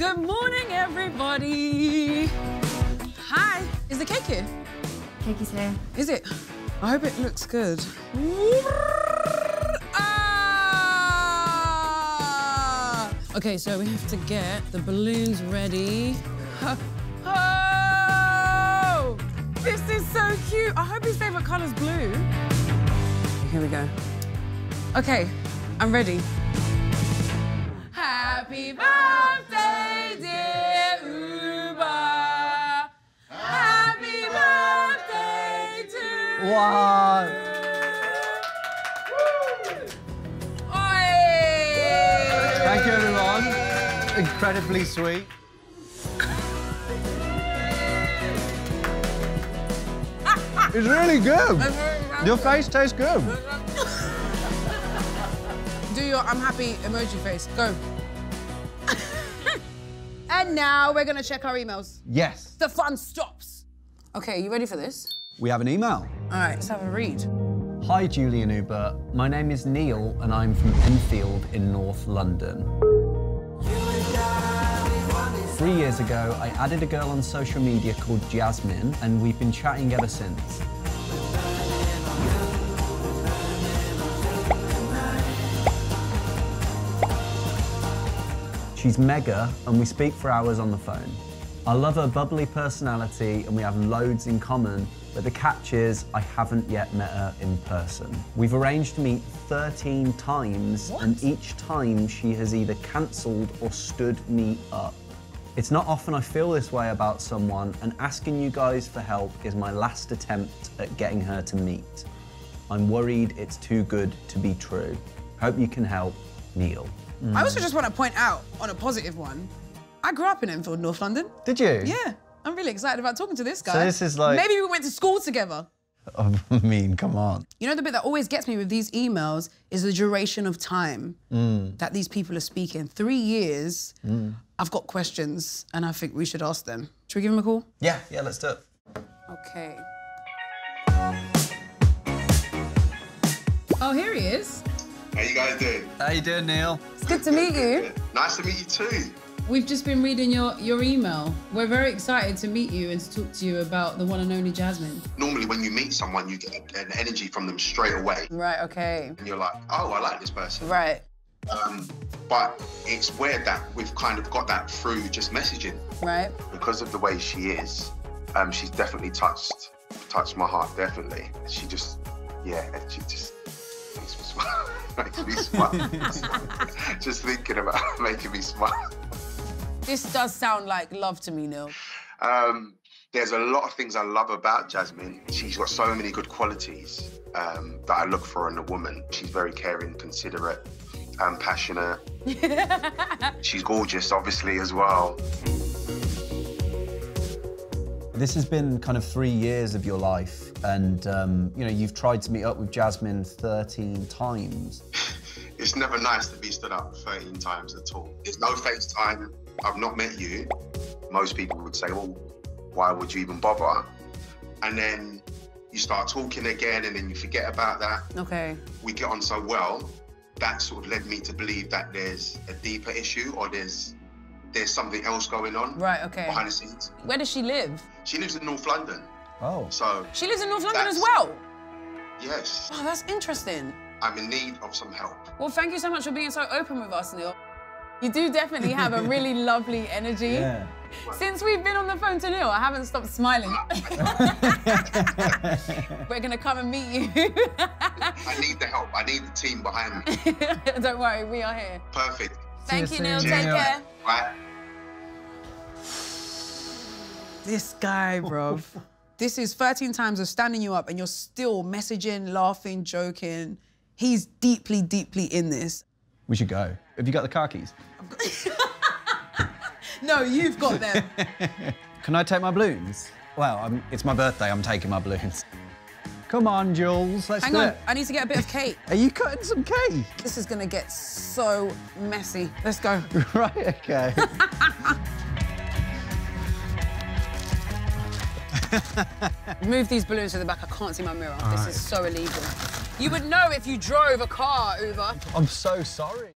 Good morning, everybody. Hi. Is the cake here? Cake is here. Is it? I hope it looks good. Ah! Okay, so we have to get the balloons ready. Oh! This is so cute. I hope his favorite color's blue. Here we go. Okay, I'm ready. Happy birthday, dear Oobah. Happy birthday to Wow. Thank you, everyone. Incredibly sweet. It's really good. Your face tastes good. Do your I'm happy emoji face. Go. And now we're gonna check our emails. Yes. The fun stops. Okay, you ready for this? We have an email. All right, let's have a read. Hi, Julie and Oobah. My name is Neil, and I'm from Enfield in North London. Three years ago, I added a girl on social media called Jasmin, and we've been chatting ever since. She's mega, and we speak for hours on the phone. I love her bubbly personality, and we have loads in common, but the catch is I haven't yet met her in person. We've arranged to meet 13 times, and each time she has either cancelled or stood me up. It's not often I feel this way about someone, and asking you guys for help is my last attempt at getting her to meet. I'm worried it's too good to be true. Hope you can help, Neil. Mm. I also just want to point out on a positive one, I grew up in Enfield, North London. Did you? Yeah, I'm really excited about talking to this guy. So this is like- Maybe we went to school together. I mean, come on. You know, the bit that always gets me with these emails is the duration of time mm. that these people are speaking. Three years. Mm. I've got questions and I think we should ask them. Should we give him a call? Yeah, yeah, let's do it. Okay. Oh, here he is. How you guys doing? How you doing, Neil? It's good to meet you. Nice to meet you too. We've just been reading your, your email. We're very excited to meet you and to talk to you about the one and only Jasmin. Normally, when you meet someone, you get an energy from them straight away, Right, okay. and you're like, "Oh, I like this person." Right, Um, but it's weird that we've kind of got that through just messaging right. because of the way she is. Um, she's definitely touched touched my heart. Definitely, she just, yeah, she just makes me smile. makes me smile. just thinking about making me smile. This does sound like love to me, Neil. Um, there's a lot of things I love about Jasmin. She's got so many good qualities um, that I look for in a woman. She's very caring, considerate, and passionate. She's gorgeous, obviously, as well. This has been kind of three years of your life, and um, you know you've tried to meet up with Jasmin 13 times. It's never nice to be stood up 13 times at all. There's no FaceTime. I've not met you. Most people would say, well, why would you even bother? And then you start talking again, and then you forget about that. Okay. we get on so well, that sort of led me to believe that there's a deeper issue or there's there's something else going on Right, okay. behind the scenes. Where does she live? She lives in North London, Oh. so She lives in North London as well. yes, Oh, that's interesting. I'm in need of some help. Well, thank you so much for being so open with us, Neil. You do definitely have a really lovely energy. Yeah. Since we've been on the phone to Neil, I haven't stopped smiling. We're gonna come and meet you. I need the help. I need the team behind me. Don't worry, we are here. Perfect. Thank you, soon. Neil. Take care. Right? This guy, bruv. this is 13 times of standing you up and you're still messaging, laughing, joking. He's deeply, deeply in this. We should go. Have you got the car keys? No, you've got them. Can I take my balloons? Well, I'm, it's my birthday. I'm taking my balloons. Come on, Jules. Let's Hang do on, it. I need to get a bit of cake. Are you cutting some cake? This is gonna get so messy. Let's go. right. Okay. Move these balloons to the back. I can't see my mirror. this is so illegal. You would know if you drove a car, Oobah. I'm so sorry.